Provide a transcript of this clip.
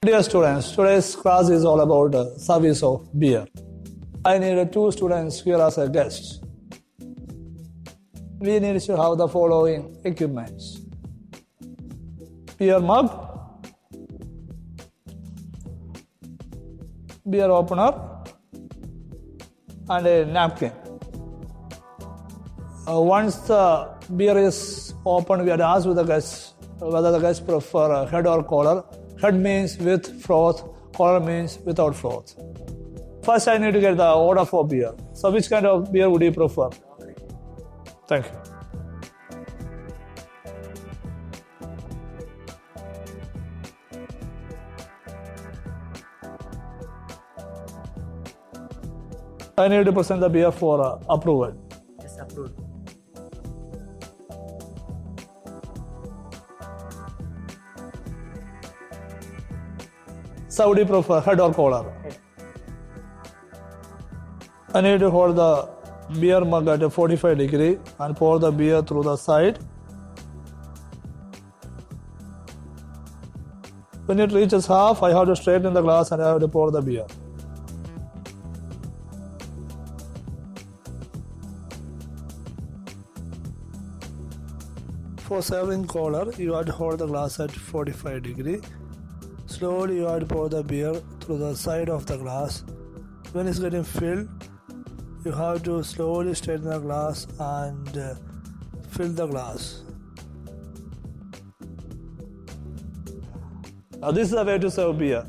Dear students, today's class is all about the service of beer. I need two students here as a guest. We need to have the following equipments. Beer mug, beer opener, and a napkin. Uh, once the beer is opened, we had asked with the guests whether the guests prefer head or collar. Head means with froth, collar means without froth. First, I need to get the order for beer. So, which kind of beer would you prefer? Thank you. I need to present the beer for uh, approval. Yes, approved. So, would prefer head or collar? I need to hold the beer mug at a 45 degree and pour the beer through the side. When it reaches half, I have to straighten the glass and I have to pour the beer. For serving collar, you have to hold the glass at 45 degree. Slowly, you have to pour the beer through the side of the glass. When it's getting filled, you have to slowly straighten the glass and uh, fill the glass. Now, this is a way to serve beer.